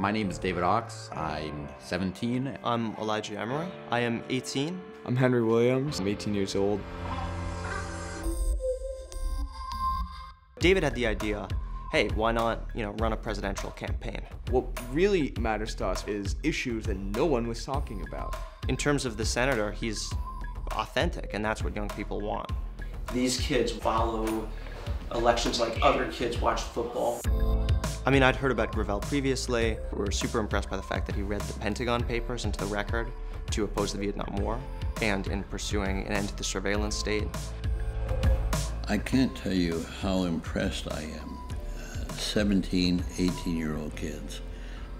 My name is David Oks. I'm 17. I'm Elijah Emery. I am 18. I'm Henry Williams. I'm 18 years old. David had the idea, hey, why not, you know, run a presidential campaign? What really matters to us is issues that no one was talking about. In terms of the senator, he's authentic, and that's what young people want. These kids follow elections like other kids watch football. I mean, I'd heard about Gravel previously. We were super impressed by the fact that he read the Pentagon Papers into the record to oppose the Vietnam War and in pursuing an end to the surveillance state. I can't tell you how impressed I am. Uh, 17, 18 year old kids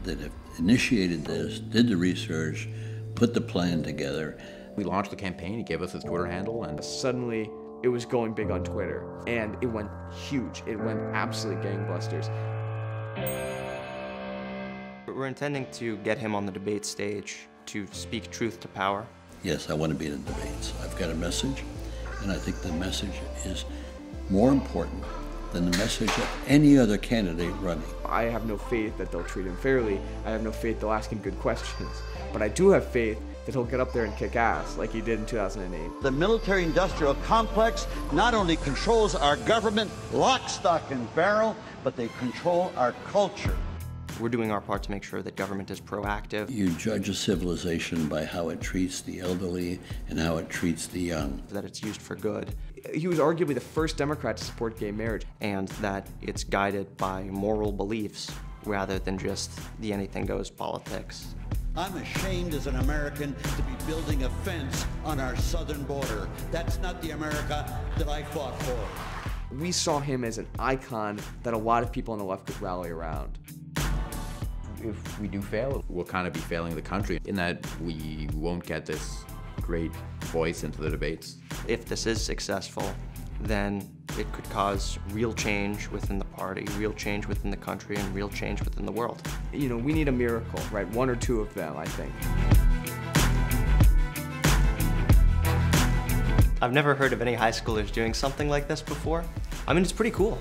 that have initiated this, did the research, put the plan together. We launched the campaign. He gave us his Twitter handle, and Suddenly, it was going big on Twitter, and it went huge. It went absolutely gangbusters. We're intending to get him on the debate stage to speak truth to power. Yes, I want to be in the debates. I've got a message, and I think the message is more important than the message of any other candidate running. I have no faith that they'll treat him fairly. I have no faith they'll ask him good questions. But I do have faith that he'll get up there and kick ass like he did in 2008. The military industrial complex not only controls our government lock, stock, and barrel, but they control our culture. We're doing our part to make sure that government is proactive, You judge a civilization by how it treats the elderly and how it treats the young. that it's used for good, He was arguably the first Democrat to support gay marriage. and that it's guided by moral beliefs rather than just the anything goes politics. I'm ashamed as an American to be building a fence on our southern border. That's not the America that I fought for. We saw him as an icon that a lot of people on the left could rally around. if we do fail, we'll kind of be failing the country in that we won't get this great voice into the debates. If this is successful, then it could cause real change within the party, real change within the country, and real change within the world. You know, we need a miracle, right? One or two of them, I think. I've never heard of any high schoolers doing something like this before. I mean, it's pretty cool.